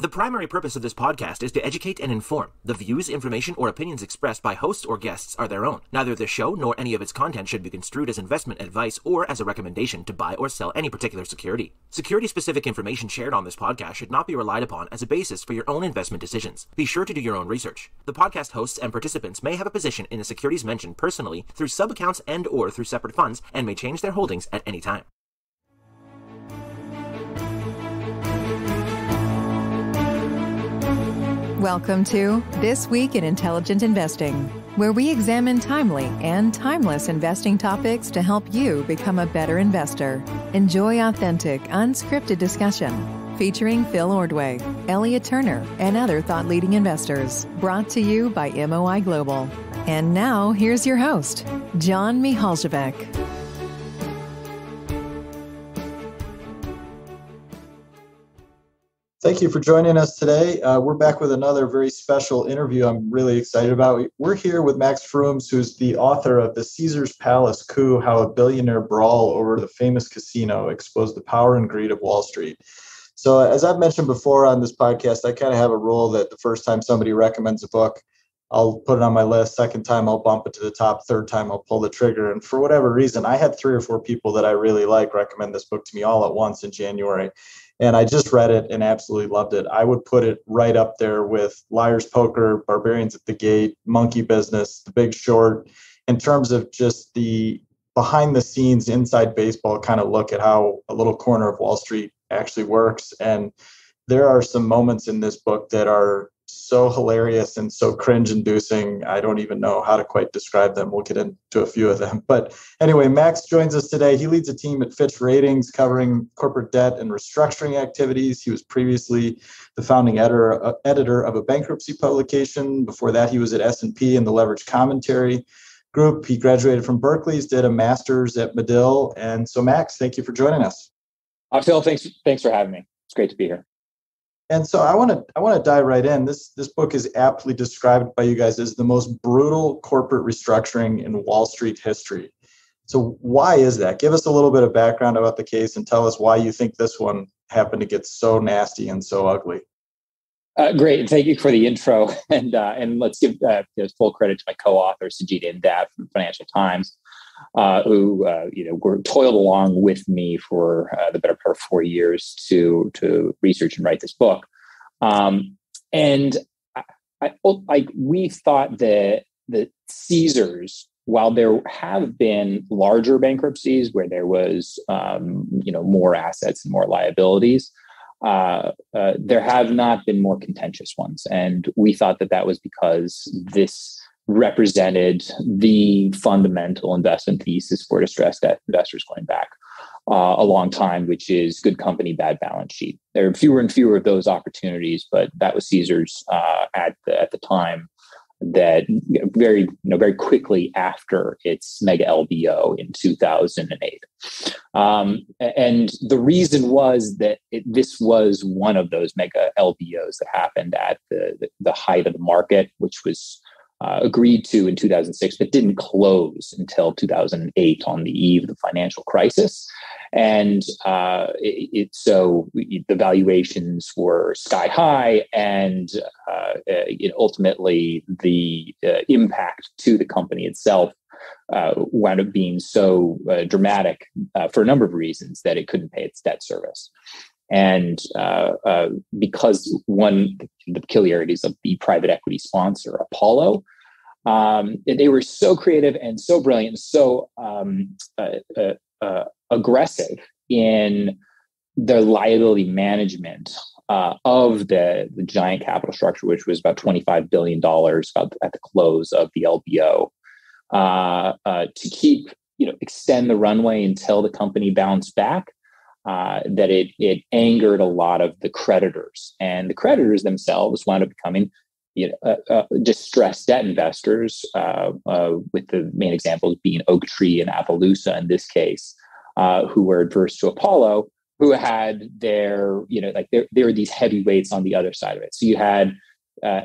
The primary purpose of this podcast is to educate and inform. The views, information, or opinions expressed by hosts or guests are their own. Neither the show nor any of its content should be construed as investment advice or as a recommendation to buy or sell any particular security. Security specific information shared on this podcast should not be relied upon as a basis for your own investment decisions. Be sure to do your own research. The podcast hosts and participants may have a position in the securities mentioned personally through sub accounts and or through separate funds and may change their holdings at any time. Welcome to This Week in Intelligent Investing, where we examine timely and timeless investing topics to help you become a better investor. Enjoy authentic, unscripted discussion featuring Phil Ordway, Elliot Turner, and other thought leading investors. Brought to you by MOI Global. And now, here's your host, John Mihaljevic. Thank you for joining us today. Uh, we're back with another very special interview I'm really excited about. We're here with Max Frumes, who's the author of The Caesars Palace Coup How a Billionaire Brawl Over the Famous Casino Exposed the Power and Greed of Wall Street. So, as I've mentioned before on this podcast, I kind of have a rule that the first time somebody recommends a book, I'll put it on my list. Second time, I'll bump it to the top. Third time, I'll pull the trigger. And for whatever reason, I had three or four people that I really like recommend this book to me all at once in January and I just read it and absolutely loved it. I would put it right up there with Liar's Poker, Barbarians at the Gate, Monkey Business, The Big Short, in terms of just the behind the scenes inside baseball kind of look at how a little corner of Wall Street actually works. And there are some moments in this book that are so hilarious and so cringe inducing. I don't even know how to quite describe them. We'll get into a few of them. But anyway, Max joins us today. He leads a team at Fitch Ratings covering corporate debt and restructuring activities. He was previously the founding editor, uh, editor of a bankruptcy publication. Before that, he was at S&P in the leverage commentary group. He graduated from Berkeley's, did a master's at Medill. And so, Max, thank you for joining us. Phil, thanks, thanks for having me. It's great to be here. And so I want to I want to dive right in. This this book is aptly described by you guys as the most brutal corporate restructuring in Wall Street history. So why is that? Give us a little bit of background about the case and tell us why you think this one happened to get so nasty and so ugly. Uh, great, thank you for the intro, and uh, and let's give uh, full credit to my co-author Sujeet Indap from Financial Times uh, who uh, you know were toiled along with me for uh, the better part of four years to to research and write this book. Um, and I, I, I, we thought that the Caesars, while there have been larger bankruptcies where there was um, you know more assets and more liabilities. Uh, uh, there have not been more contentious ones. And we thought that that was because this represented the fundamental investment thesis for distressed debt investors going back uh, a long time, which is good company, bad balance sheet. There are fewer and fewer of those opportunities, but that was Caesars uh, at the, at the time. That very you know very quickly after its mega LBO in 2008, um, and the reason was that it, this was one of those mega LBOs that happened at the, the, the height of the market, which was uh, agreed to in 2006, but didn't close until 2008 on the eve of the financial crisis. And uh, it, it, so the valuations were sky high, and uh, it ultimately the uh, impact to the company itself uh, wound up being so uh, dramatic uh, for a number of reasons that it couldn't pay its debt service. And uh, uh, because one the peculiarities of the private equity sponsor, Apollo, um, they were so creative and so brilliant, so um, uh, uh, uh, aggressive in the liability management uh, of the, the giant capital structure, which was about $25 billion about at the close of the LBO, to keep, you know, extend the runway until the company bounced back uh, that it it angered a lot of the creditors, and the creditors themselves wound up becoming you know, uh, uh, distressed debt investors, uh, uh, with the main examples being Oaktree and Appaloosa in this case, uh, who were adverse to Apollo, who had their you know like there there were these heavyweights on the other side of it. So you had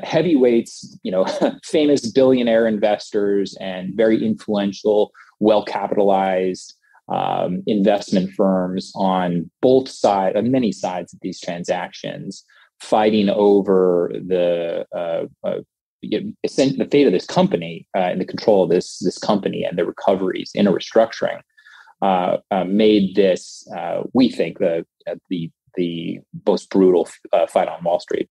heavyweights, you know, famous billionaire investors and very influential, well capitalized um, investment firms on both sides, on many sides of these transactions, fighting over the uh, uh, the fate of this company uh, and the control of this this company and the recoveries in a restructuring uh, uh, made this, uh, we think, the the the most brutal fight on Wall Street.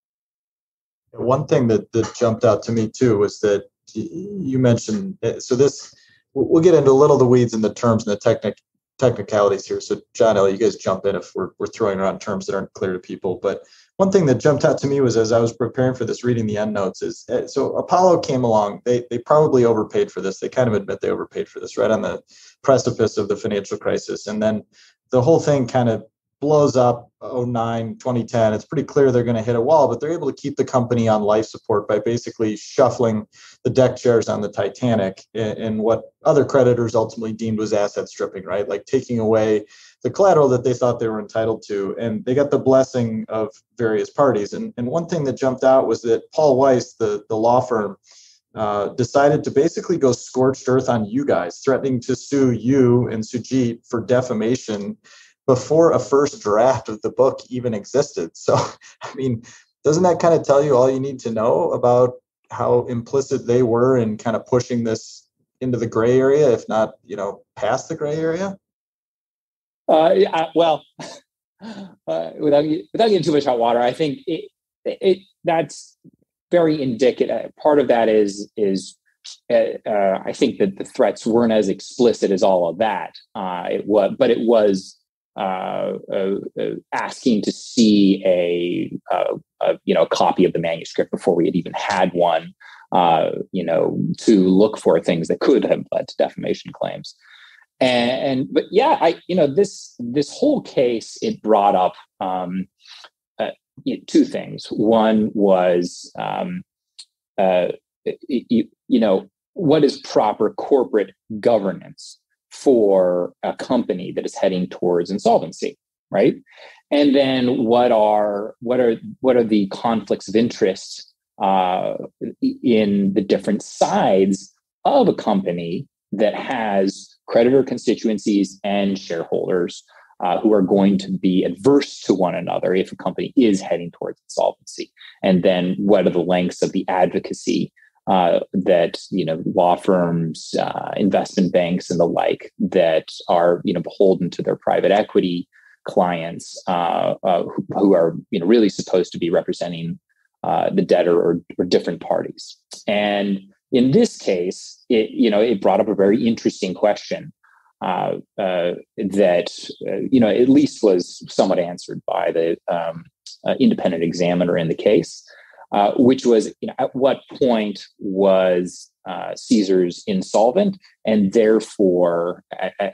One thing that, that jumped out to me too was that you mentioned so this we'll get into a little of the weeds and the terms and the technic technicalities here. So John, Ellie, you guys jump in if we're, we're throwing around terms that aren't clear to people. But one thing that jumped out to me was as I was preparing for this, reading the end notes is eh, so Apollo came along. They they probably overpaid for this. They kind of admit they overpaid for this right on the precipice of the financial crisis, and then the whole thing kind of blows up 09 2010 it's pretty clear they're going to hit a wall but they're able to keep the company on life support by basically shuffling the deck chairs on the titanic and what other creditors ultimately deemed was asset stripping right? Like taking away the collateral that they thought they were entitled to and they got the blessing of various parties. And, and one thing that jumped out was that paul weiss the, the law firm uh, decided to basically go scorched earth on you guys, threatening to sue you and Sujeet for defamation before a first draft of the book even existed. So, I mean, doesn't that kind of tell you all you need to know about how implicit they were in kind of pushing this into the gray area, if not, you know, past the gray area? Uh, yeah, well, uh, without without getting too much hot water, I think it, it that's very indicative. Part of that is is uh, uh, I think that the threats weren't as explicit as all of that. Uh, it was, but it was uh, uh, uh, asking to see a, a, you know a copy of the manuscript before we had even had one. you know, to look for things that could have led to defamation claims. And, and but yeah, I you know this this whole case it brought up um, you know, two things. One was um, you, you know what is proper corporate governance for a company that is heading towards insolvency right? And then what are what are what are the conflicts of interest uh, in the different sides of a company that has creditor constituencies and shareholders uh, who are going to be adverse to one another if a company is heading towards insolvency? And then what are the lengths of the advocacy uh, that you know law firms, uh, investment banks, and the like that are you know beholden to their private equity clients uh, uh who, who, are you know really supposed to be representing uh, the debtor or, or, different parties. And in this case, it you know it brought up a very interesting question. Uh, that you know at least was somewhat answered by the um, independent examiner in the case, uh, which was you know, at what point was uh, Caesars insolvent, and therefore at, at,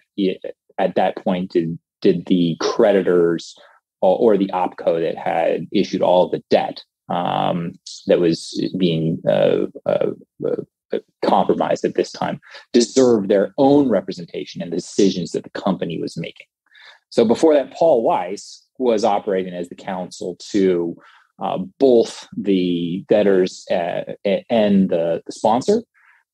at, that point did did the creditors or, or, the opco that had issued all the debt um, that was being uh, uh, uh, compromised at this time deserve their own representation in the decisions that the company was making. So before that, Paul Weiss was operating as the counsel to uh, both the debtors uh, and the, the sponsor.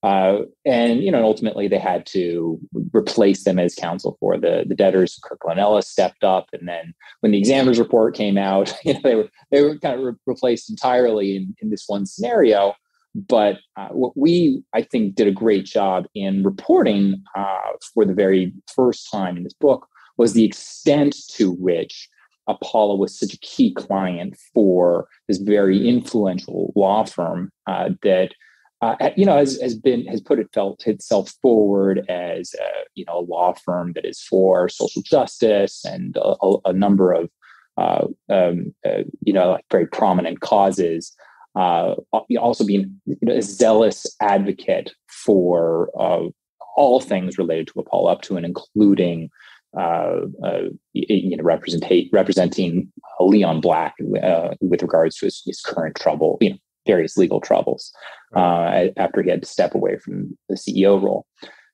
Uh, and you know, ultimately, they had to replace them as counsel for the the debtors. Kirkland Ellis stepped up, and then when the examiner's report came out, you know, they were they were kind of re- replaced entirely in, in this one scenario. But uh, what we, I think, did a great job in reporting uh, for the very first time in this book was the extent to which Apollo was such a key client for this very influential law firm uh, that uh, you know has, has been has put it felt itself forward as a, you know a law firm that is for social justice and a, a number of uh, um, uh, you know like very prominent causes. Uh, also being you know, a zealous advocate for uh, all things related to Apollo, up to and including uh, uh, you know, representate, representing Leon Black uh, with regards to his, his, current trouble, you know, various legal troubles uh, after he had to step away from the CEO role.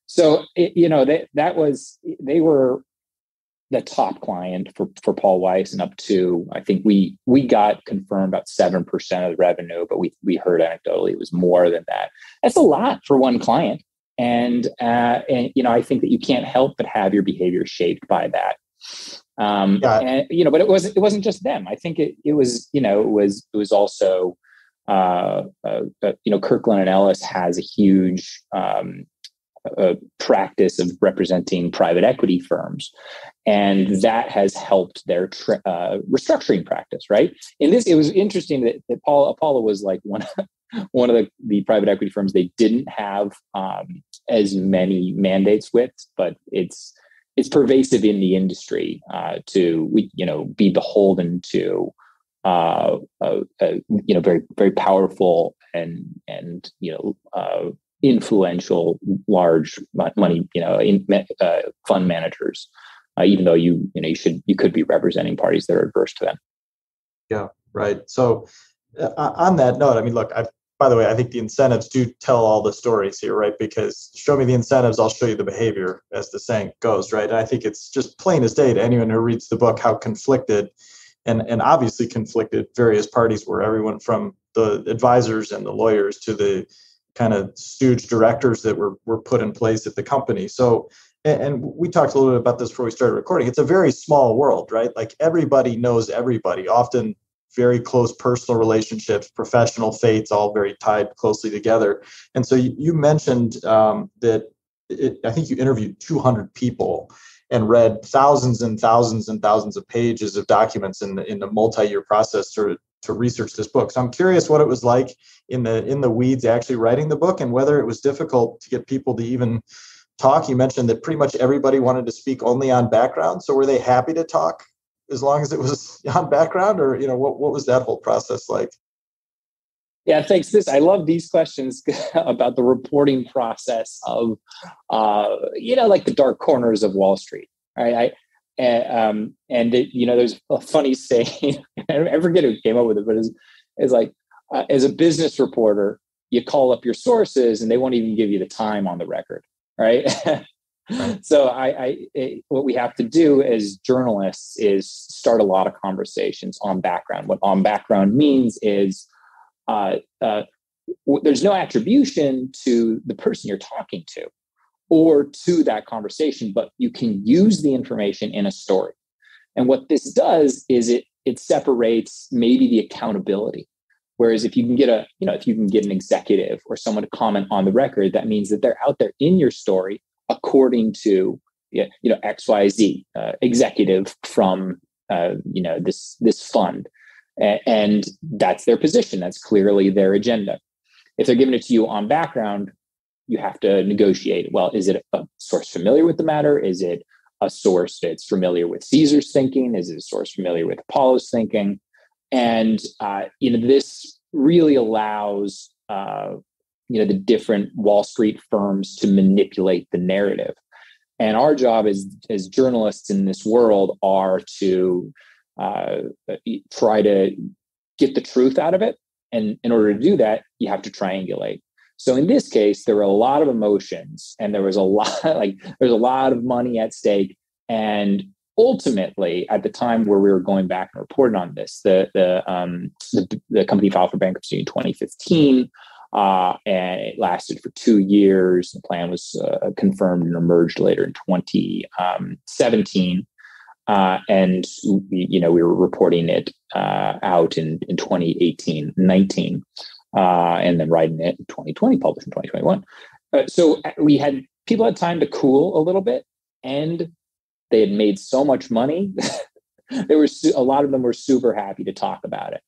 So, it, you know, that that was they were the top client for, for Paul Weiss and up to I think we we got confirmed about seven percent of the revenue, but we we heard anecdotally it was more than that. That's a lot for one client and uh, and you know I think that you can't help but have your behavior shaped by that. Um, yeah. and, you know, but it wasn't, it wasn't just them. I think it, it was, you know, it was, it was also, uh, uh, uh you know, Kirkland and Ellis has a huge, um, a practice of representing private equity firms, and that has helped their tra- uh, restructuring practice. Right. In this, it was interesting that, that Paul Apollo was like one one of the, the private equity firms they didn't have um, as many mandates with, but it's it's pervasive in the industry uh, to you know be beholden to uh, uh, uh, you know very very powerful and and you know uh, influential large money you know in, uh, fund managers even though you you know you should you could be representing parties that are adverse to them. Yeah right. So on that note i mean look i've by the way, I think the incentives do tell all the stories here, right? Because show me the incentives, I'll show you the behavior, as the saying goes, right? And I think it's just plain as day to anyone who reads the book how conflicted and, and obviously conflicted various parties were, everyone from the advisors and the lawyers to the kind of stooge directors that were, were put in place at the company. So, and, and we talked a little bit about this before we started recording. It's a very small world, right? Like everybody knows everybody. Often very close personal relationships, professional fates, all very tied closely together. And so you, you mentioned um, that it, I think you interviewed 200 people and read thousands and thousands and thousands of pages of documents in the, in the multi-year process to, to research this book. So I'm curious what it was like in the in the weeds actually writing the book and whether it was difficult to get people to even talk. You mentioned that pretty much everybody wanted to speak only on background. So were they happy to talk as long as it was on background or you know what, what was that whole process like? Yeah thanks this i love these questions about the reporting process of uh, you know like the dark corners of wall street right? I and, um, and it, you know there's a funny saying i forget who came up with it but it's, it's like uh, as a business reporter you call up your sources and they won't even give you the time on the record right so I, I it, what we have to do as journalists is start a lot of conversations on background. What on background means is uh, uh, w- there's no attribution to the person you're talking to or to that conversation, but you can use the information in a story. And what this does is it it separates maybe the accountability. Whereas if you can get a, you know, if you can get an executive or someone to comment on the record, that means that they're out there in your story according to you know XYZ uh, executive from uh, you know this this fund, and that's their position. That's clearly their agenda. If they're giving it to you on background, you have to negotiate. Well, is it a source familiar with the matter? Is it a source that's familiar with Caesar's thinking? Is it a source familiar with Apollo's thinking? And uh, you know this really allows uh, you know the different wall street firms to manipulate the narrative. And our job as as journalists in this world are to uh, try to get the truth out of it. And in order to do that you have to triangulate. So in this case there were a lot of emotions and there was a lot like there's a lot of money at stake. And ultimately at the time where we were going back and reporting on this the the um the, the company filed for bankruptcy in 2015 uh, and it lasted for two years. The plan was uh, confirmed and emerged later in 2017. Um, uh, and you know we were reporting it uh, out in, in 2018 19 uh, and then writing it in 2020 published in 2021 uh, so we had people had time to cool a little bit and they had made so much money they were su- a lot of them were super happy to talk about it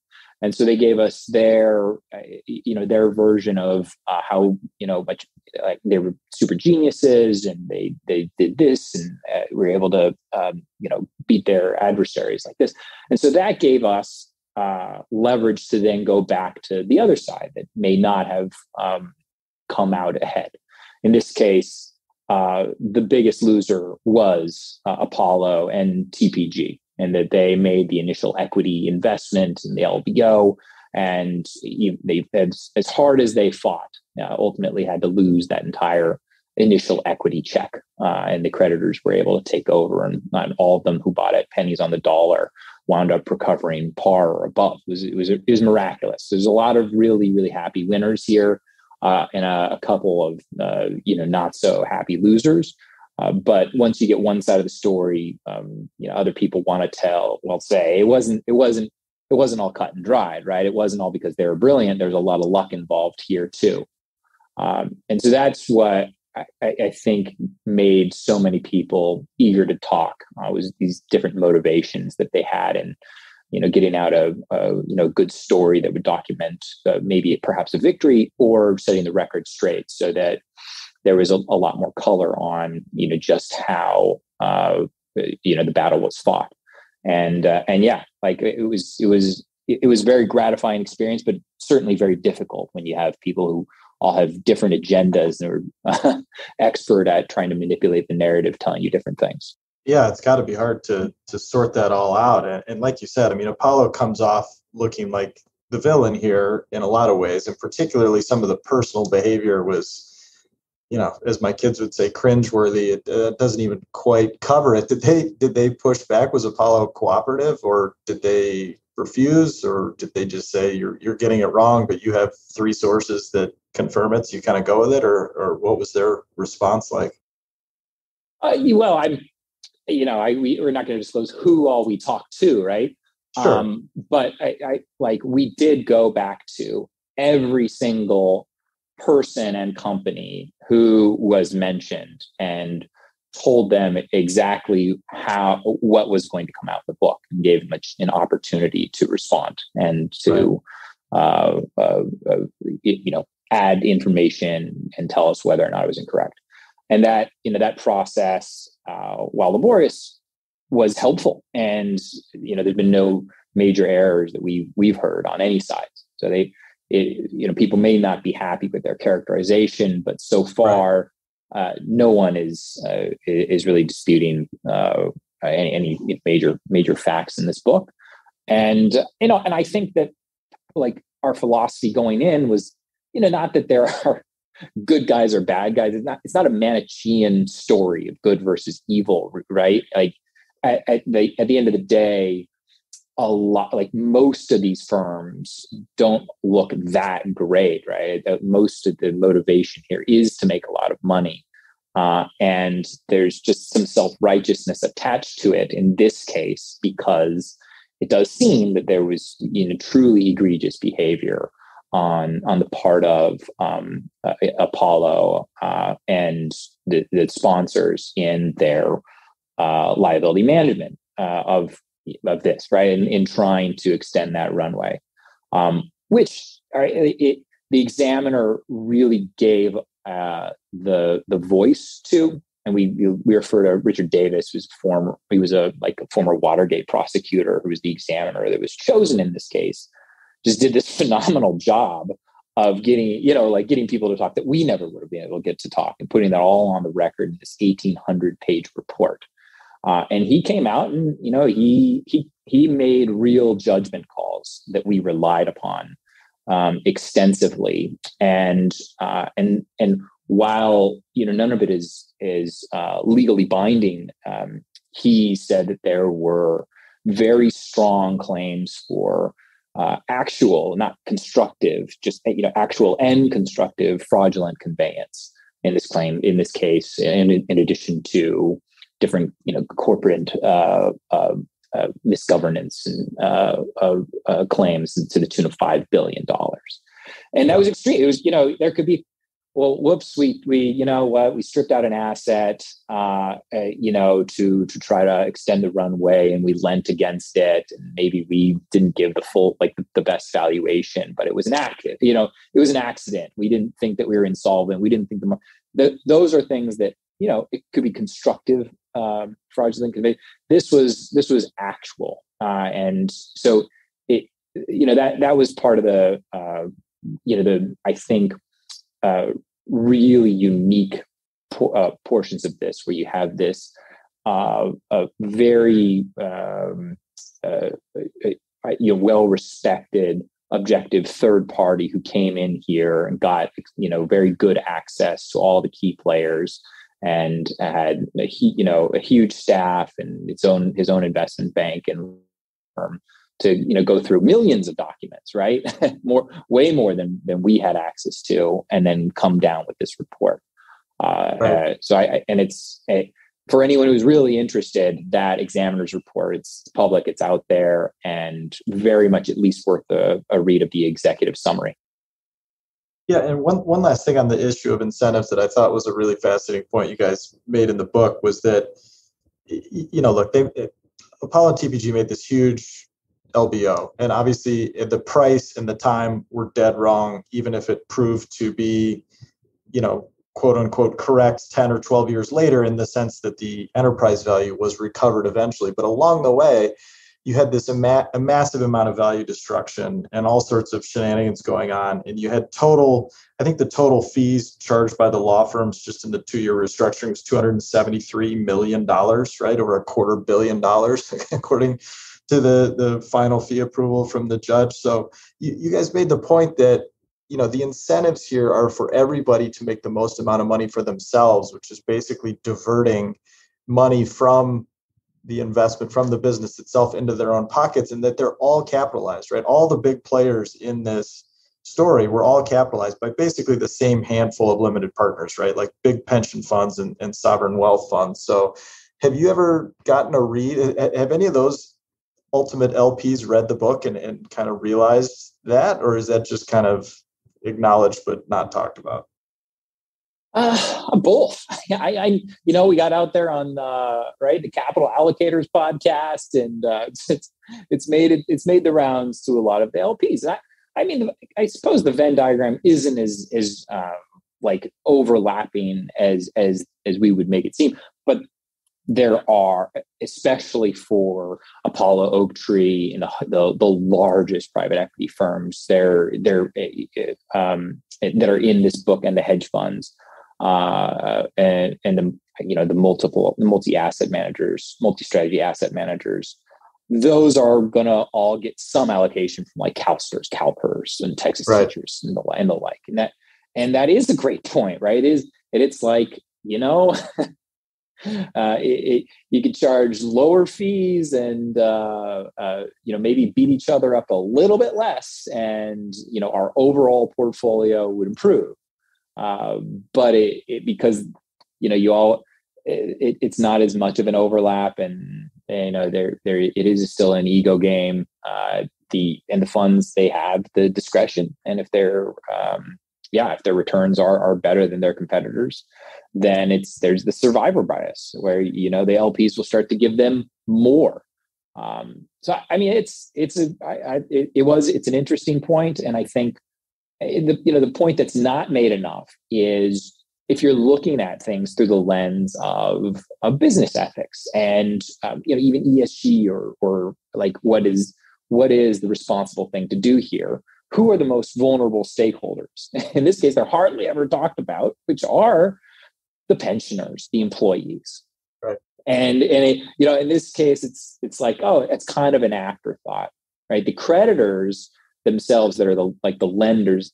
and so they gave us their uh, you know their version of uh, how you know much like they were super geniuses and they they did this and uh, were able to um, you know beat their adversaries like this. And so that gave us uh, leverage to then go back to the other side that may not have um, come out ahead. In this case uh, the biggest loser was uh, apollo and tpg and that they made the initial equity investment in the LBO. And they, as, as hard as they fought, uh, ultimately had to lose that entire initial equity check. Uh, and the creditors were able to take over, and, all of them who bought at pennies on the dollar wound up recovering par or above. It was, it was, it was miraculous. There's a lot of really, really happy winners here. Uh, and a, a, couple of uh, you know not so happy losers. Uh, but once you get one side of the story, um, you know, other people want to tell. Well, say it wasn't, it wasn't, it wasn't all cut and dried, right? It wasn't all because they were brilliant. There's a lot of luck involved here too, um, and so that's what I, I, think made so many people eager to talk. Uh, was these different motivations that they had, and you know, getting out a, a you know good story that would document uh, maybe perhaps a victory or setting the record straight, so that there was a, a lot more color on you know just how uh, you know the battle was fought, and uh, and yeah, like it was it was it was very gratifying experience, but certainly very difficult when you have people who all have different agendas and are expert at trying to manipulate the narrative, telling you different things. Yeah it's got to be hard to to sort that all out. And, and like you said i mean apollo comes off looking like the villain here in a lot of ways and particularly some of the personal behavior was you know as my kids would say cringeworthy it uh, doesn't even quite cover it did they did they push back was apollo cooperative or did they refuse or did they just say you're you're getting it wrong but you have three sources that confirm it so you kind of go with it or or what was their response like uh, well i'm you know, I we, we're not going to disclose who all we talked to, right? Sure. Um, but I, I like we did go back to every single person and company who was mentioned and told them exactly how what was going to come out of the book and gave them an opportunity to respond and to right. uh, uh, uh, you know add information and tell us whether or not it was incorrect. And that you know that process uh, while laborious was helpful. And you know there's been no major errors that we we've heard on any side so they it, you know people may not be happy with their characterization but so far right. uh, no one is uh, is really disputing uh, any, any major major facts in this book and you know and i think that like our philosophy going in was you know not that there are good guys or bad guys. It's not it's not a Manichean story of good versus evil, right? Like at, at the at the end of the day, a lot like most of these firms don't look that great, right? Most of the motivation here is to make a lot of money. Uh, and there's just some self righteousness attached to it in this case because it does seem that there was you know truly egregious behavior on on the part of um, uh, Apollo uh, and the, the, sponsors in their uh, liability management uh, of of this, right? In, in trying to extend that runway, um, which it, it, the examiner really gave uh, the the voice to. And we we refer to Richard Davis, who's former he was a like a former Watergate prosecutor who was the examiner that was chosen in this case just did this phenomenal job of getting, you know, like getting people to talk that we never would have been able to get to talk and putting that all on the record in this 1800 page report. Uh, and he came out and, you know, he, he, he made real judgment calls that we relied upon um, extensively. And, uh, and, and while, you know, none of it is, is uh, legally binding, um, he said that there were very strong claims for uh, actual, not constructive, just you know actual and constructive fraudulent conveyance in this claim. In this case, in, in addition to different you know corporate uh, uh, uh misgovernance and uh, uh, claims to the tune of five billion dollars, and that was extreme. It was you know there could be well, whoops, we we you know what we stripped out an asset, uh, you know, to to try to extend the runway, and we lent against it, and maybe we didn't give the full like the, the best valuation, but it was an act, you know, it was an accident. We didn't think that we were insolvent. We didn't think the, the those are things that you know it could be constructive um, fraudulent convey. This was this was actual, uh, and so it you know that that was part of the uh, you know the I think uh, really unique por- uh, portions of this where you have this uh, a very um, uh, you know well respected objective third party who came in here and got you know very good access to all the key players and had a, you know a huge staff and its own his own investment bank and firm to you know go through millions of documents right more way more than than we had access to and then come down with this report Uh, right. uh, so I, and it's a, for anyone who's really interested, that examiner's report, it's public, it's out there, and very much at least worth a, a read of the executive summary. Yeah, and one one last thing on the issue of incentives that I thought was a really fascinating point you guys made in the book was that you know, look, they Apollo and TPG made this huge LBO, and obviously the price and the time were dead wrong, even if it proved to be, you know, quote unquote correct 10 or 12 years later in the sense that the enterprise value was recovered eventually. But along the way, you had this a massive amount of value destruction and all sorts of shenanigans going on. And you had total, I think the total fees charged by the law firms just in the two year restructuring was $273 million, right? Over a quarter billion dollars, according to the, the final fee approval from the judge. So you, you guys made the point that you know the incentives here are for everybody to make the most amount of money for themselves which is basically diverting money from the investment from the business itself into their own pockets and that they're all capitalized right? All the big players in this story were all capitalized by basically the same handful of limited partners right? Like big pension funds and, and sovereign wealth funds. So have you ever gotten a read have any of those ultimate lps read the book and, and kind of realized that or is that just kind of acknowledged but not talked about uh, both. I, I, you know, we got out there on uh, right the Capital Allocators podcast, and uh, it's it's made it it's made the rounds to a lot of the LPs. I, I mean, I suppose the Venn diagram isn't as as um, like overlapping as as as we would make it seem, but there are, especially for Apollo Oaktree and the, the, the largest private equity firms, they're they're um, that are in this book and the hedge funds uh, and and the you know the multiple the multi asset managers, multi strategy asset managers. Those are going to all get some allocation from like CalSTRS, CalPERS, and Texas right. Teachers and the and the like. And that and that is a great point, right? It is and it's like you know. Uh, it, it, you could charge lower fees and uh, uh, you know maybe beat each other up a little bit less, and you know our overall portfolio would improve. Uh, but it, it, because you know you all it, it's not as much of an overlap and, and you know there there it is still an ego game uh, the and the funds they have the discretion. And if they're um, yeah if their returns are are better than their competitors then it's there's the survivor bias where you know the lps will start to give them more. Um, so i mean it's it's a I, I, it, it was it's an interesting point and i think the you know the point that's not made enough is if you're looking at things through the lens of, of business ethics and um, you know even ESG or or like what is what is the responsible thing to do here who are the most vulnerable stakeholders? In this case they're hardly ever talked about which are the pensioners the employees. Right. And and it, you know in this case it's it's like oh it's kind of an afterthought right? The creditors themselves that are the like the lenders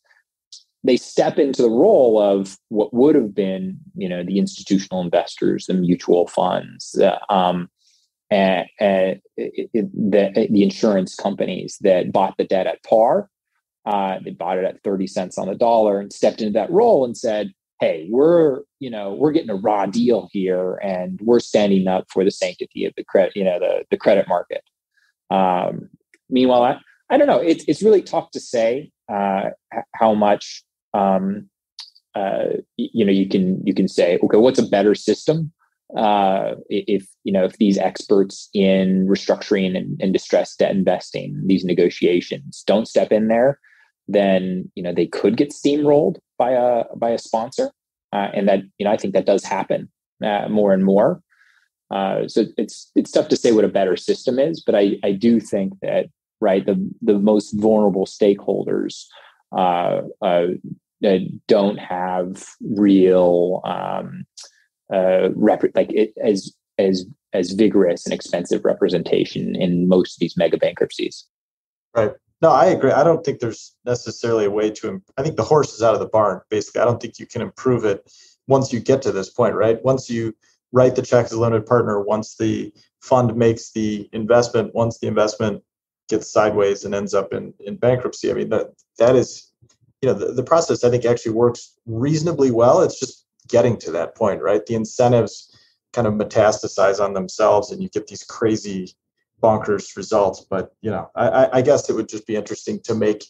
they step into the role of what would have been you know the institutional investors the mutual funds um, and, and the, the insurance companies that bought the debt at par. Uh, they bought it at 30 cents on the dollar and stepped into that role and said hey we're you know we're getting a raw deal here and we're standing up for the sanctity of the credit you know the, the credit market. Um, meanwhile I, don't know. It's it's really tough to say uh, how much um, uh, you know. You can you can say, okay, what's a better system? Uh, if you know if these experts in restructuring and, and distressed debt investing, these negotiations don't step in there, then you know they could get steamrolled by a by a sponsor, uh, and that you know I think that does happen uh, more and more. Uh, so it's it's tough to say what a better system is, but I I do think that right? The the most vulnerable stakeholders uh, uh, don't have real um, uh, rep- like it, as as as vigorous and expensive representation in most of these mega bankruptcies. Right. No, I agree. I don't think there's necessarily a way to. I think the horse is out of the barn. Basically, I don't think you can improve it once you get to this point. Right. Once you write the check as a limited partner, once the fund makes the investment, once the investment gets sideways and ends up in, in bankruptcy. I mean, that that is, you know, the, the process I think actually works reasonably well. It's just getting to that point, right? The incentives kind of metastasize on themselves, and you get these crazy bonkers results. But you know, I, I guess it would just be interesting to make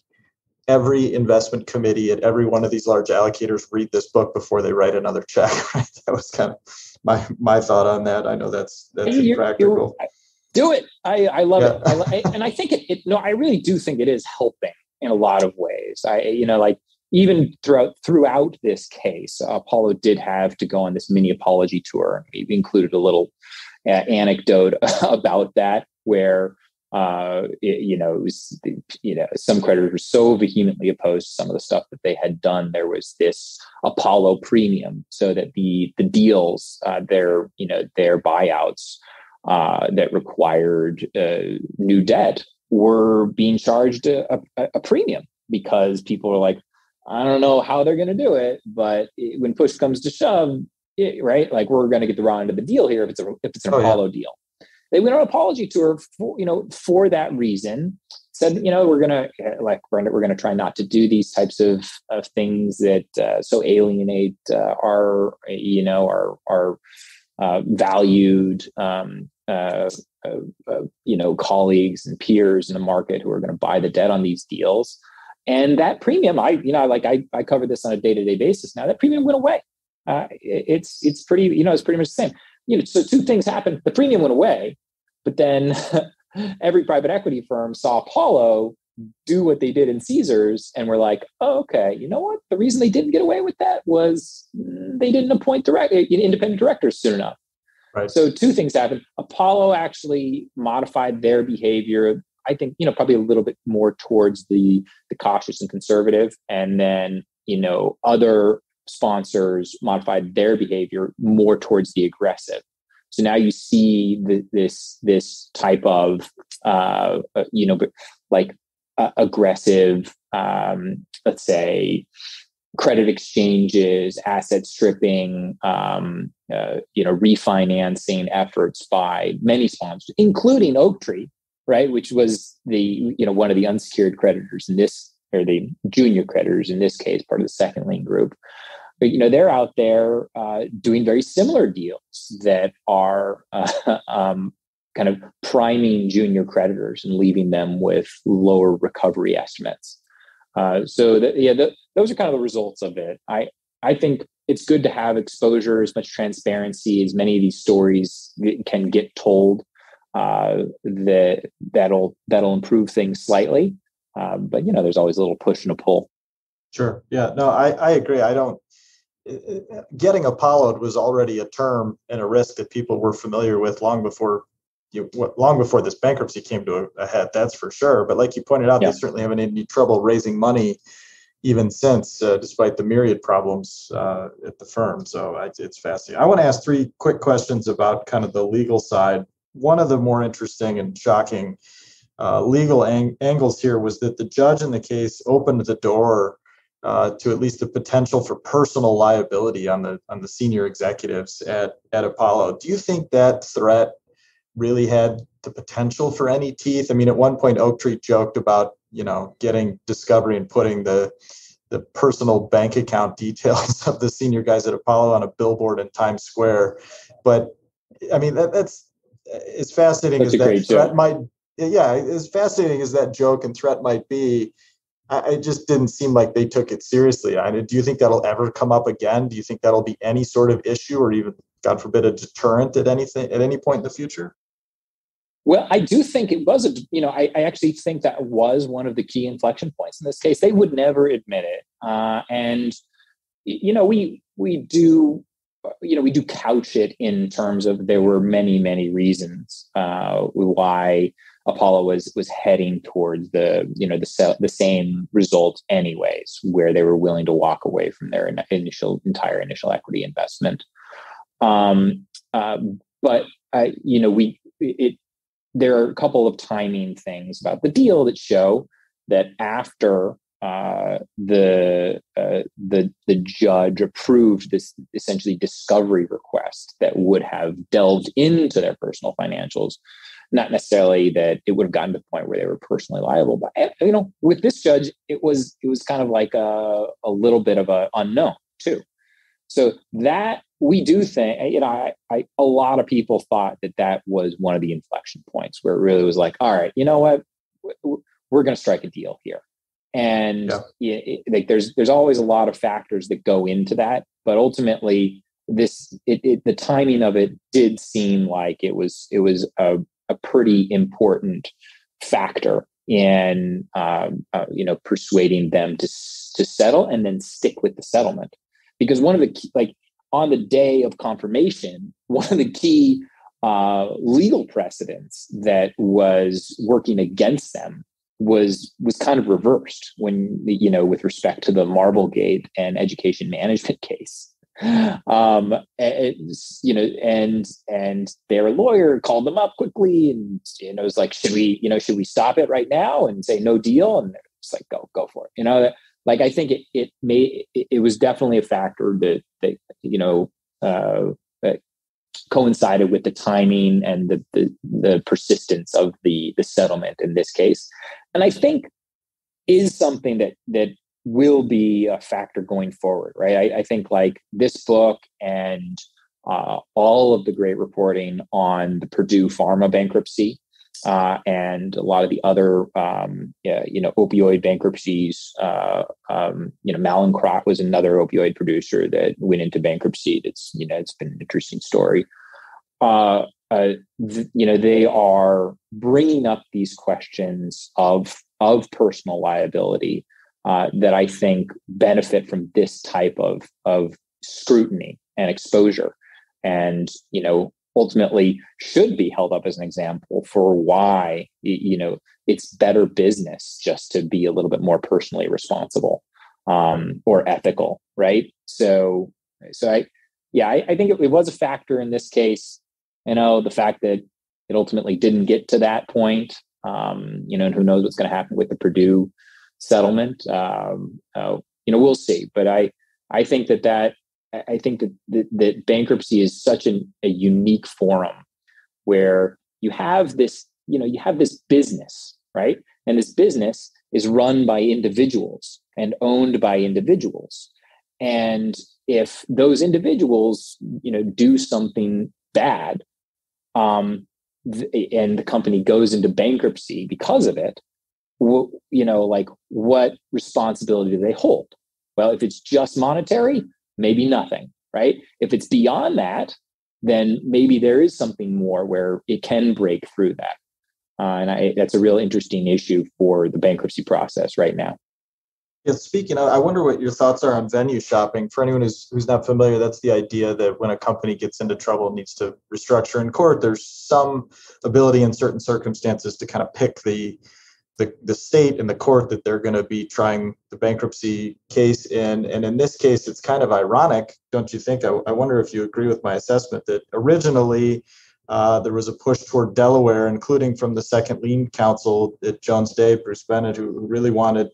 every investment committee at every one of these large allocators read this book before they write another check. Right? That was kind of my my thought on that. I know that's that's you're, impractical. You're, do it. I, I love yeah. it. I, and I think it, it. No, I really do think it is helping in a lot of ways. I you know like even throughout throughout this case, Apollo did have to go on this mini apology tour. We included a little uh, anecdote about that where uh, it, you know, it was, you know, some creditors were so vehemently opposed to some of the stuff that they had done. There was this Apollo premium, so that the the deals, uh, their you know, their buyouts uh, that required uh, new debt were being charged a, a, a, premium because people were like, I don't know how they're going to do it, but it, when push comes to shove, it, right? Like we're going to get the raw end of the deal here if it's a if it's an oh, Apollo yeah. deal. They went on an apology tour, for, you know, for that reason. Said, you know, we're gonna like we're we're gonna try not to do these types of of things that uh, so alienate uh, our you know our our uh, valued um, uh, uh, uh, you know colleagues and peers in the market who are going to buy the debt on these deals. And that premium, I you know, like I I cover this on a day to day basis now. That premium went away. it's it's pretty you know it's pretty much the same you know, so two things happened. The premium went away, but then every private equity firm saw Apollo do what they did in Caesars and were like, oh, okay, you know what? The reason they didn't get away with that was mm, they didn't appoint direct independent directors soon enough. Right. So two things happened. Apollo actually modified their behavior. I think you know probably a little bit more towards the the cautious and conservative, and then you know other sponsors modified their behavior more towards the aggressive. So now you see the, this this type of uh, uh you know like uh, aggressive um, let's say credit exchanges, asset stripping, um, uh, you know refinancing efforts by many sponsors, including Oaktree, right, which was the you know one of the unsecured creditors in this or the junior creditors in this case, part of the second lien group. But you know they're out there uh, doing very similar deals that are uh, um, kind of priming junior creditors and leaving them with lower recovery estimates. Uh, so that, yeah, the, those are kind of the results of it. I I think it's good to have exposure, as much transparency as many of these stories can get told. Uh, that that'll that'll improve things slightly. Uh, but you know, there's always a little push and a pull. Sure. Yeah. No, I, I agree. I don't getting Apollo was already a term and a risk that people were familiar with long before you long before this bankruptcy came to a, a head. That's for sure. But like you pointed out, yeah. they certainly haven't had any trouble raising money even since, uh, despite the myriad problems uh, at the firm. So I, it's fascinating. I want to ask three quick questions about kind of the legal side. One of the more interesting and shocking uh, legal ang- angles here was that the judge in the case opened the door uh, to at least the potential for personal liability on the on the senior executives at at Apollo. Do you think that threat really had the potential for any teeth? I mean, at one point, Oaktree joked about you know getting discovery and putting the the personal bank account details of the senior guys at Apollo on a billboard in Times Square. But I mean, that, that's as fascinating that's as that threat joke. might. Yeah, as fascinating as that joke and threat might be, I, it just didn't seem like they took it seriously. I mean, do you think that'll ever come up again? Do you think that'll be any sort of issue or even, God forbid, a deterrent at anything at any point in the future? Well, I do think it was a, you know, I, I, actually think that was one of the key inflection points in this case. They would never admit it. Uh, and, you know, we, we do, you know, we do couch it in terms of there were many, many reasons uh, why Apollo was was heading towards the you know the the same result anyways, where they were willing to walk away from their initial entire initial equity investment. Um, uh, but you know we it there are a couple of timing things about the deal that show that after uh, the uh, the the judge approved this essentially discovery request that would have delved into their personal financials not necessarily that it would have gotten to the point where they were personally liable, but eh, you know, with this judge, it was it was kind of like a, a little bit of a unknown too. So that we do think, you know, I, I, a lot of people thought that that was one of the inflection points where it really was like, all right, you know what, we're going to strike a deal here. And yeah. it, like, there's there's always a lot of factors that go into that, but ultimately, this it, it, the timing of it did seem like it was it was a, a pretty important factor in um, uh, you know persuading them to to settle and then stick with the settlement because one of the key, like on the day of confirmation one of the key uh, legal precedents that was working against them was was kind of reversed when you know with respect to the Marblegate and education management case. Um you know and and their lawyer called them up quickly and you know it was like should we you know should we stop it right now and say no deal? And it's like go go for it. You know like i think it it may it, was definitely a factor that that you know uh that coincided with the timing and the, the the persistence of the the settlement in this case and i think is something that that will be a factor going forward, right? I, I think like this book and uh, all of the great reporting on the Purdue Pharma bankruptcy uh, and a lot of the other, um, you know, opioid bankruptcies. Uh, um, you know, Mallinckrodt was another opioid producer that went into bankruptcy. That's you know, it's been an interesting story. Uh, uh, th- you know, they are bringing up these questions of of personal liability uh, that I think benefit from this type of of scrutiny and exposure, and you know ultimately should be held up as an example for why you know it's better business just to be a little bit more personally responsible um, or ethical, right? So, so I, yeah, I, I think it, it was a factor in this case. You know, the fact that it ultimately didn't get to that point, um, you know, and who knows what's going to happen with the Purdue settlement. Um, uh, you know, we'll see. But I, I think that that I think that that, that bankruptcy is such an, a unique forum where you have this, you know, you have this business, right? And this business is run by individuals and owned by individuals. And if those individuals, you know, do something bad, um, th- and the company goes into bankruptcy because of it, you know, like what responsibility do they hold? Well, if it's just monetary, maybe nothing, right? If it's beyond that, then maybe there is something more where it can break through that. Uh, and I, that's a real interesting issue for the bankruptcy process right now. Yeah, speaking I wonder what your thoughts are on venue shopping. For anyone who's who's not familiar, that's the idea that when a company gets into trouble, and needs to restructure in court. There's some ability in certain circumstances to kind of pick the the, the state and the court that they're going to be trying the bankruptcy case in. And in this case, it's kind of ironic, don't you think? I, I wonder if you agree with my assessment that originally uh, there was a push toward Delaware, including from the second lien counsel at Jones Day, Bruce Bennett, who really wanted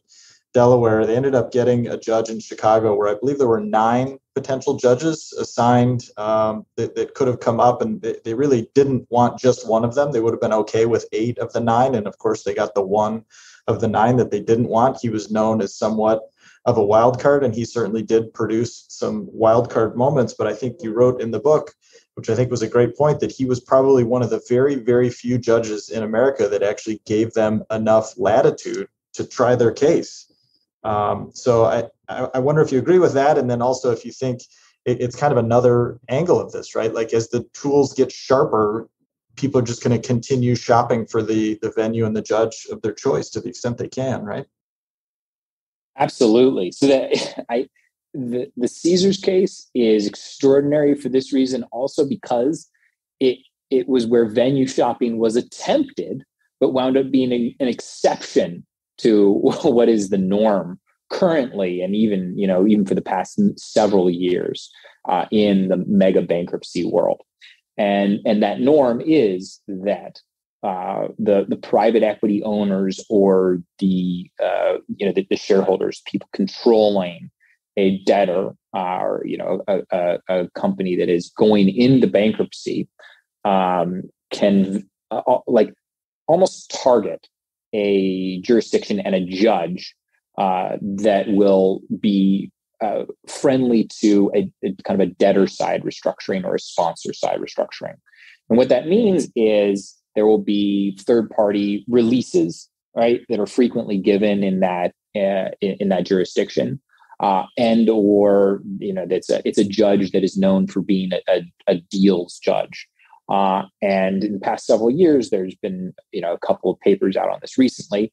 Delaware. They ended up getting a judge in Chicago where I believe there were nine potential judges assigned um, that, that could have come up, and they, they really didn't want just one of them. They would have been okay with eight of the nine. And of course, they got the one of the nine that they didn't want. He was known as somewhat of a wild card, and he certainly did produce some wild card moments. But I think you wrote in the book, which I think was a great point, that he was probably one of the very, very few judges in America that actually gave them enough latitude to try their case. Um, so I, I wonder if you agree with that, and then also if you think it, it's kind of another angle of this, right? Like as the tools get sharper, people are just going to continue shopping for the the venue and the judge of their choice to the extent they can, right? Absolutely. So that I the the Caesars case is extraordinary for this reason, also because it it was where venue shopping was attempted, but wound up being a, an exception to what is the norm currently and even you know even for the past several years uh, in the mega bankruptcy world. And and that norm is that uh, the the private equity owners or the uh, you know the, the, shareholders people controlling a debtor uh, or you know a, a, a, company that is going into bankruptcy um, can uh, like almost target a jurisdiction and a judge uh, that will be uh, friendly to a, a, kind of a debtor side restructuring or a sponsor side restructuring. And what that means is there will be third party releases, right, that are frequently given in that uh, in, in, that jurisdiction. Uh, and or you know that's a it's a judge that is known for being a, a, a deals judge uh, and in the past several years there's been you know a couple of papers out on this recently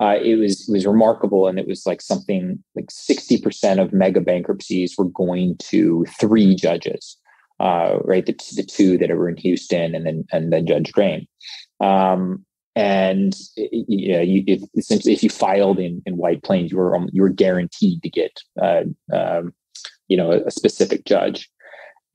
uh, it was it was remarkable, and it was like something like sixty percent of mega bankruptcies were going to three judges, uh, right? The, the two that were in Houston, and then and then Judge Drain. Um, and you know, you, if, if you filed in, in White Plains, you were um, you were guaranteed to get uh, um, you know a, a, specific judge,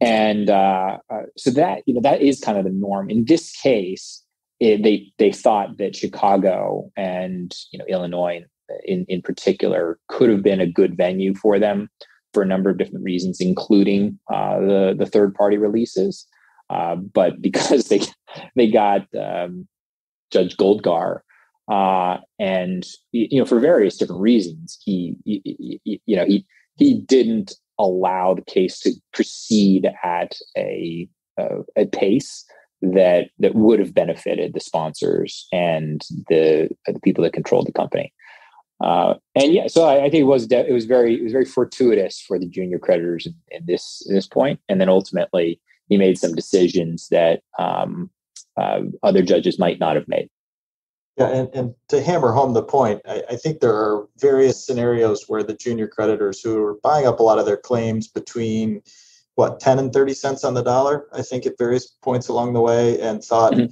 and uh, uh, so that you know that is kind of the norm. In this case, it, they they thought that Chicago and you know Illinois in in particular could have been a good venue for them for a number of different reasons, including uh, the the third party releases. Uh, but because they they got um, Judge Goldgar, uh, and you know for various different reasons, he, he, he you know he he didn't allow the case to proceed at a uh, a pace that that would have benefited the sponsors and the the people that controlled the company. Uh, and yeah, so I, I, think it was it was very it was very fortuitous for the junior creditors in, in this in this point, and then ultimately he made some decisions that um, uh, other judges might not have made. Yeah, and, and to hammer home the point, I, I, think there are various scenarios where the junior creditors who are buying up a lot of their claims between what 10 and 30 cents on the dollar i think at various points along the way and thought mm-hmm.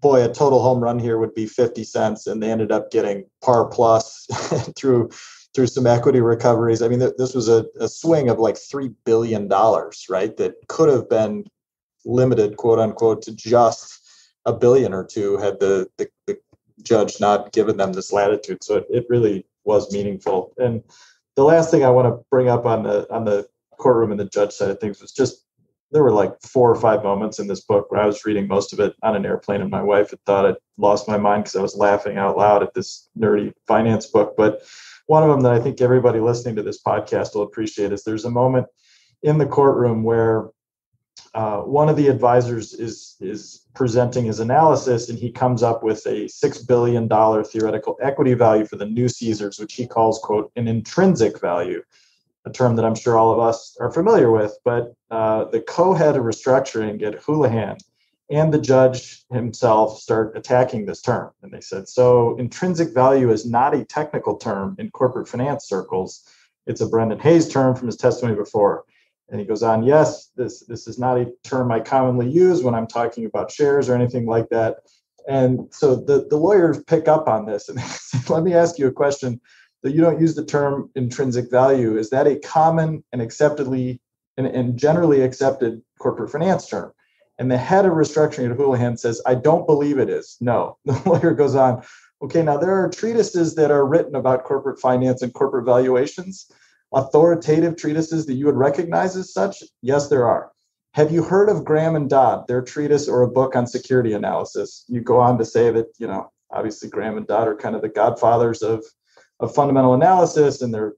boy a total home run here would be 50 cents and they ended up getting par plus through through some equity recoveries i mean th- this was a, a swing of like 3 billion dollars right that could have been limited quote unquote to just a billion or two had the, the, the judge not given them this latitude so it, it really was meaningful and the last thing i want to bring up on the on the courtroom and the judge side of things was just there were like four or five moments in this book where I was reading most of it on an airplane, and my wife had thought I'd lost my mind because I was laughing out loud at this nerdy finance book. But one of them that I think everybody listening to this podcast will appreciate is there's a moment in the courtroom where uh, one of the advisors is is presenting his analysis, and he comes up with a six billion dollar theoretical equity value for the new Caesars, which he calls quote an intrinsic value a term that I'm sure all of us are familiar with, but uh, the co-head of restructuring at Houlihan and the judge himself start attacking this term. And they said, so intrinsic value is not a technical term in corporate finance circles. It's a Brendan Hayes term from his testimony before. And he goes on, yes, this, this is not a term I commonly use when I'm talking about shares or anything like that. And so the, the lawyers pick up on this and let me ask you a question that you don't use the term intrinsic value. Is that a common and acceptedly and, and generally accepted corporate finance term? And the head of restructuring at Houlihan says, I don't believe it is. No. The lawyer goes on, okay, now there are treatises that are written about corporate finance and corporate valuations, authoritative treatises that you would recognize as such. Yes, there are. Have you heard of Graham and Dodd, their treatise or a book on security analysis? You go on to say that, you know, obviously Graham and Dodd are kind of the godfathers of of fundamental analysis and their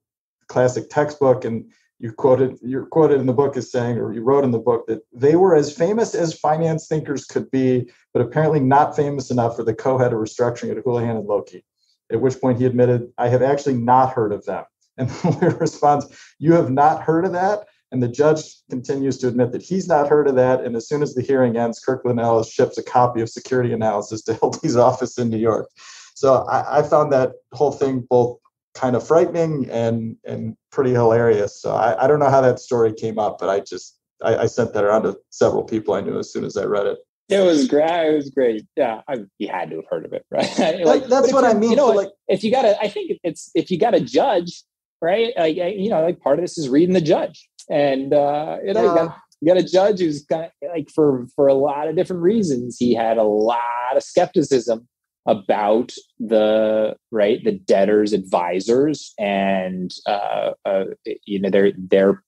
classic textbook and you quoted you're quoted in the book as saying or you wrote in the book that they were as famous as finance thinkers could be but apparently not famous enough for the co-head of restructuring at houlihan and Lokey. at which point he admitted i have actually not heard of them and the lawyer responds you have not heard of that and the judge continues to admit that he's not heard of that and as soon as the hearing ends kirkland ellis ships a copy of security analysis to Hilty's office in new york so I, I found that whole thing both kind of frightening and and pretty hilarious. So I, I don't know how that story came up, but I just I, I sent that around to several people I knew as soon as I read it. It was great. It was great. Yeah, I, you had to have heard of it, right? like, that's what I mean. You know, so like if you got to, I think it's if you got a judge, right? Like you know, like part of this is reading the judge, and uh, you know, yeah. you, got, you got a judge who's kind of like for for a lot of different reasons, he had a lot of skepticism about the right the debtors advisors and uh, uh, you know their their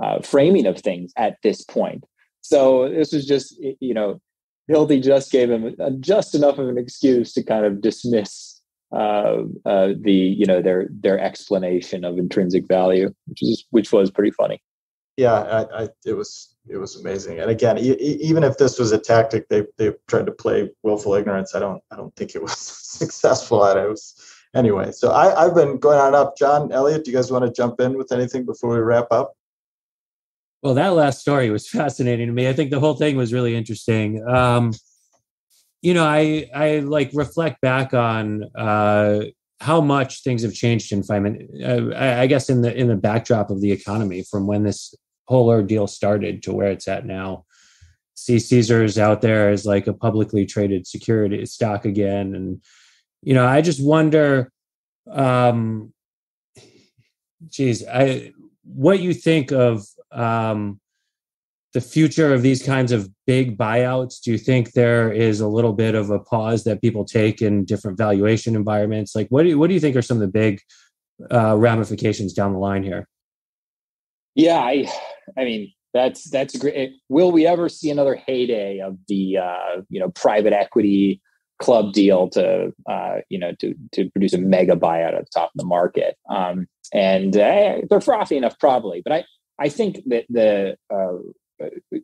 uh, framing of things at this point so this was just you know Hilty just gave him just enough of an excuse to kind of dismiss uh, uh, the you know their their explanation of intrinsic value, which is which was pretty funny. Yeah, I, I it was it was amazing. And again, e- even if this was a tactic they they tried to play willful ignorance, I don't I don't think it was successful at it. it was, anyway, so I, I've been going on up. John Elliott, do you guys want to jump in with anything before we wrap up? Well, that last story was fascinating to me. I think the whole thing was really interesting. Um, you know, I I like reflect back on uh, how much things have changed in five minutes. Uh, I, I guess in the in the backdrop of the economy from when this whole ordeal started to where it's at now. See Caesars out there as like a publicly traded security stock again, and you know, I just wonder, um, geez, I what you think of um, the future of these kinds of big buyouts? Do you think there is a little bit of a pause that people take in different valuation environments? Like, what do you, what do you think are some of the big uh, ramifications down the line here? Yeah, I, I mean, that's that's great. Will we ever see another heyday of the uh, you know private equity club deal to uh, you know to to produce a mega buyout at the top of the market? Um, and uh, they're frothy enough, probably, but I I think that the uh,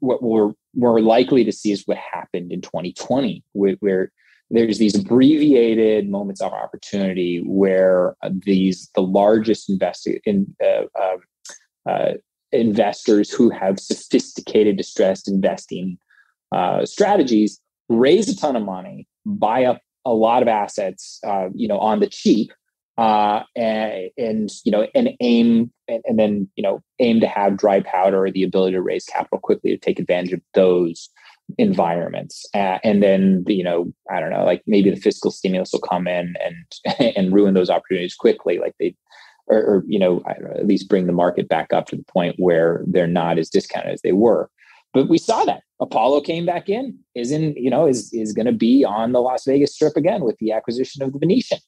what we're more likely to see is what happened in 2020, where, where there's these abbreviated moments of opportunity where these the largest investi- in, uh, um, uh, investors who have sophisticated distressed investing uh, strategies raise a ton of money, buy up a lot of assets, uh, you know, on the cheap, uh, and, and, you know and aim and, and, then you know aim to have dry powder or the ability to raise capital quickly to take advantage of those environments. Uh, and then you know i don't know like maybe the fiscal stimulus will come in and and ruin those opportunities quickly like they or, or you know at least bring the market back up to the point where they're not as discounted as they were. But we saw that. Apollo came back in, is in, you know, is is going to be on the Las Vegas Strip again with the acquisition of the Venetian,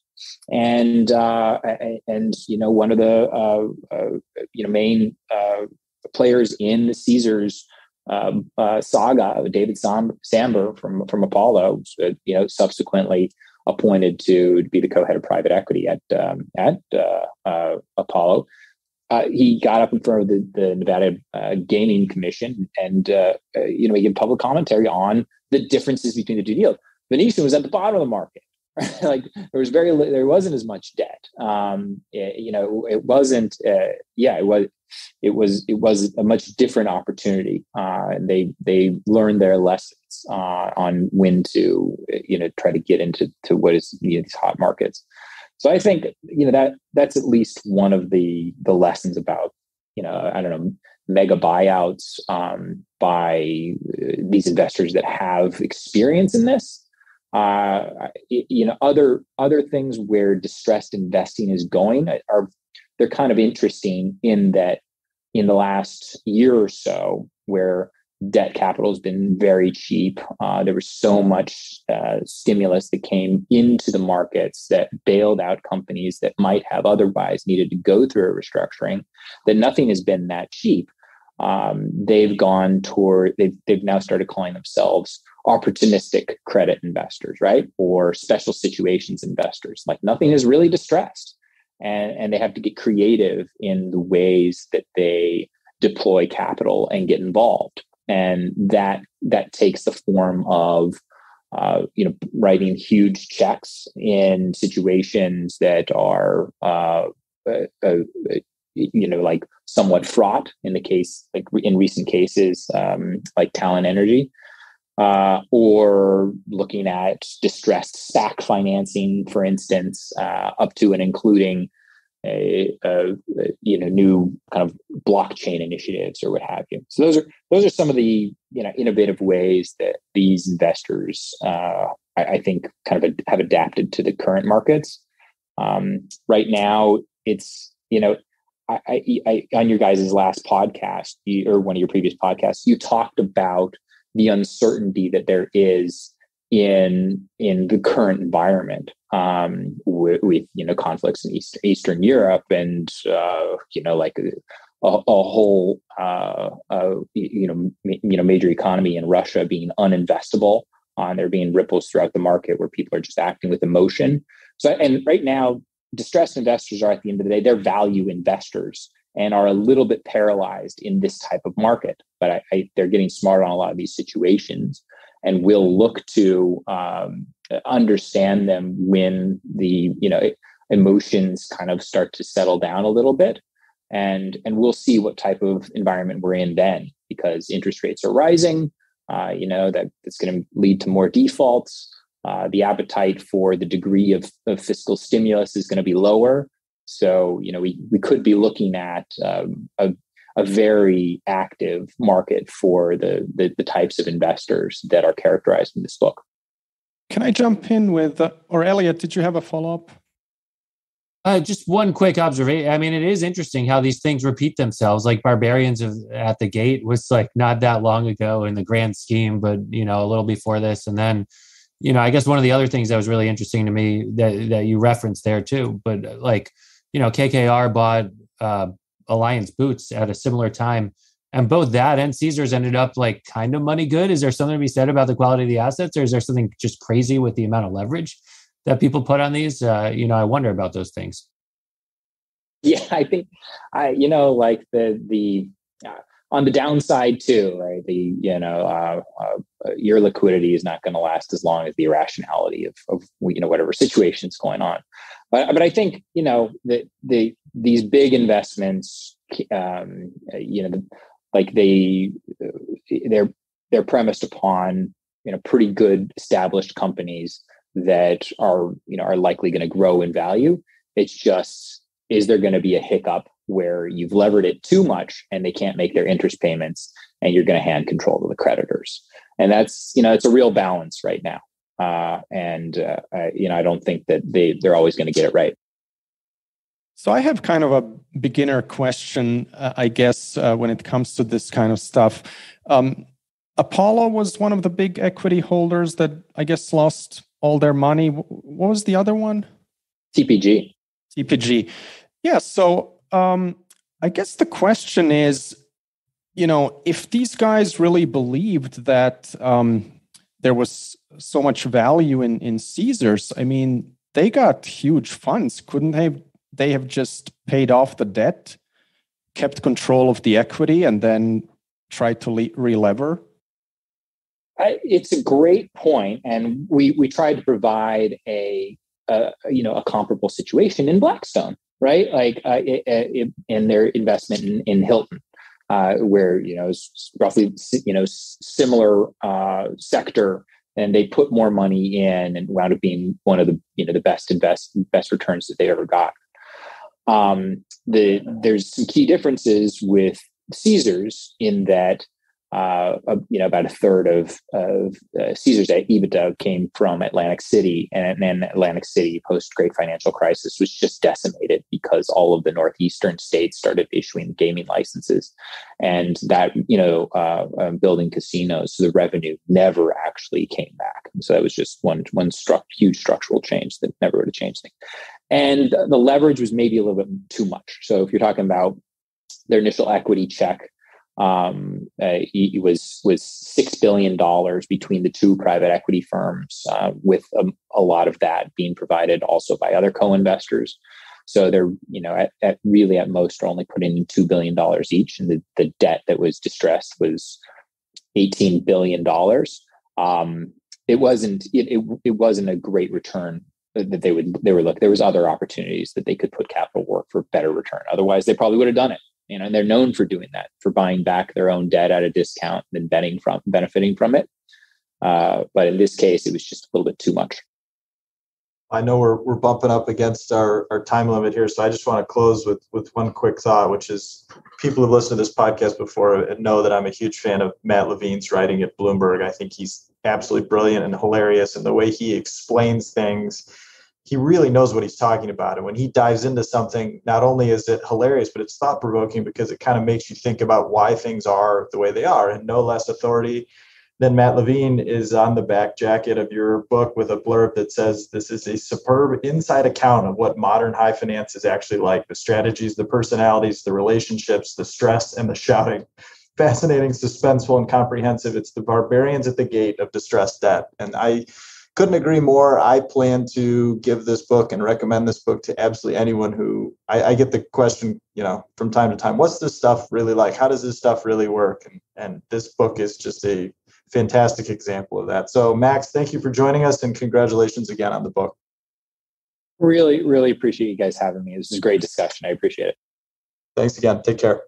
and uh, and you know one of the uh, uh, you know main uh, players in the Caesars um, uh, saga, David Sam- Sambur from from Apollo, you know, subsequently appointed to be the co-head of private equity at um, at Apollo uh, he got up in front of the, the Nevada uh, Gaming Commission and uh you know he gave public commentary on the differences between the two deals. Venetian was at the bottom of the market. like there was very there wasn't as much debt. Um, it, you know it wasn't uh, yeah it was it was it was a much different opportunity. Uh, and they they learned their lessons on when to you know try to get into to what is you know, these hot markets. So I think you know that that's at least one of the the lessons about you know I don't know mega buyouts um, by uh, these investors that have experience in this. Uh, you know other other things where distressed investing is going are they're kind of interesting in that in the last year or so where debt capital has been very cheap. Uh, there was so much uh, stimulus that came into the markets that bailed out companies that might have otherwise needed to go through a restructuring. That nothing has been that cheap. Um, they've gone toward they've they've now started calling themselves opportunistic credit investors, right, or special situations investors. Like nothing is really distressed, and and they have to get creative in the ways that they deploy capital and get involved. And that that takes the form of uh, you know writing huge checks in situations that are uh, uh, uh, you know like somewhat fraught in the case like in recent cases um, like Talen Energy uh, or looking at distressed SPAC financing for instance uh, up to and including a, a, you know new kind of blockchain initiatives or what have you. So those are those are some of the you know innovative ways that these investors uh, I, I, think kind of have adapted to the current markets. Um, right now, it's you know I, I, I on your guys' last podcast you, or one of your previous podcasts, you talked about the uncertainty that there is in in the current environment um, with, with, you know conflicts in East, Eastern Europe and uh, you know like a, a whole uh, uh, you know you know major economy in Russia being uninvestable. Uh, there being ripples throughout the market where people are just acting with emotion So, and right now, distressed investors are at the end of the day, they're value investors and are a little bit paralyzed in this type of market. But I, I, they're getting smart on a lot of these situations and will look to um, understand them when the you know emotions kind of start to settle down a little bit. And and we'll see what type of environment we're in then because interest rates are rising uh, you know that it's going to lead to more defaults. Uh, the appetite for the degree of, of fiscal stimulus is going to be lower so you know we, we could be looking at um, a, a very active market for the, the, the types of investors that are characterized in this book can i jump in with uh, or elliot did you have a follow-up uh, just one quick observation. I mean, it is interesting how these things repeat themselves. Like Barbarians of, at the Gate was like not that long ago in the grand scheme, but you know, a little before this. And then, you know, I guess one of the other things that was really interesting to me that that you referenced there too. But like, you know, KKR bought uh, Alliance Boots at a similar time, and both that and Caesars ended up like kind of money good. Is there something to be said about the quality of the assets, or is there something just crazy with the amount of leverage? that people put on these? Uh, you know, I wonder about those things. Yeah, I think I, you know, like the the uh, on the downside too, right? The you know, uh, uh, your liquidity is not going to last as long as the irrationality of of you know whatever situation's going on. But but I think you know the the these big investments, um, you know, like they they're they're premised upon you know pretty good established companies that are you know are likely going to grow in value it's just is there going to be a hiccup where you've levered it too much and they can't make their interest payments and you're going to hand control to the creditors and that's you know it's a real balance right now uh, and uh, I, you know i don't think that they they're always going to get it right so i have kind of a beginner question uh, i guess uh, when it comes to this kind of stuff um, apollo was one of the big equity holders that i guess lost all their money. What was the other one? TPG. TPG. Yeah. So um, I guess the question is, you know, if these guys really believed that um, there was so much value in in Caesars, I mean, they got huge funds. Couldn't they? They have just paid off the debt, kept control of the equity, and then tried to le- relever. I, it's a great point, and we we tried to provide a, a you know a comparable situation in Blackstone, right? Like uh, it, it, in their investment in, in Hilton, uh, where you know it's roughly you know similar uh, sector, and they put more money in and wound up being one of the you know the best invest best returns that they ever got. Um, the there's some key differences with Caesars in that uh, you know, about a third of, of uh, Caesar's EBITDA came from Atlantic City, and then Atlantic City, post Great Financial Crisis, was just decimated because all of the northeastern states started issuing gaming licenses, and that you know, uh, um, building casinos, so the revenue never actually came back. So that was just one one struck huge structural change that never would have changed things. And the leverage was maybe a little bit too much. So if you're talking about their initial equity check um, uh, he, was was six billion dollars between the two private equity firms, uh, with a, a, lot of that being provided also by other co-investors. So they're you know at, at really at most are only putting in two billion dollars each, and the, the debt that was distressed was eighteen billion dollars. Um, it wasn't it, it, it wasn't a great return that they would they were look there was other opportunities that they could put capital work for better return otherwise they probably would have done it you know, and they're known for doing that, for buying back their own debt at a discount and betting from benefiting from it. Uh, but in this case, it was just a little bit too much. I know we're we're bumping up against our, our time limit here, so I just want to close with with one quick thought, which is people who've listened to this podcast before know that I'm a huge fan of Matt Levine's writing at Bloomberg. I think he's absolutely brilliant and hilarious, and the way he explains things he really knows what he's talking about. And when he dives into something, not only is it hilarious, but it's thought provoking because it kind of makes you think about why things are the way they are. And no less authority than Matt Levine is on the back jacket of your book with a blurb that says this is a superb inside account of what modern high finance is actually like the strategies, the personalities, the relationships, the stress, and the shouting. Fascinating, suspenseful, and comprehensive. It's the barbarians at the gate of distressed debt. And I, couldn't agree more. I plan to give this book and recommend this book to absolutely anyone who I, I, get the question, you know, from time to time, what's this stuff really like? How does this stuff really work? And and this book is just a fantastic example of that. So Max, thank you for joining us and congratulations again on the book. Really, really appreciate you guys having me. This is a great discussion. I appreciate it. Thanks again. Take care.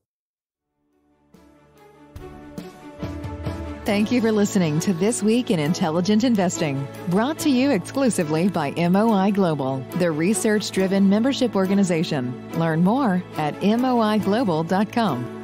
Thank you for listening to This Week in Intelligent Investing, brought to you exclusively by MOI Global, the research driven membership organization. Learn more at moiglobal.com.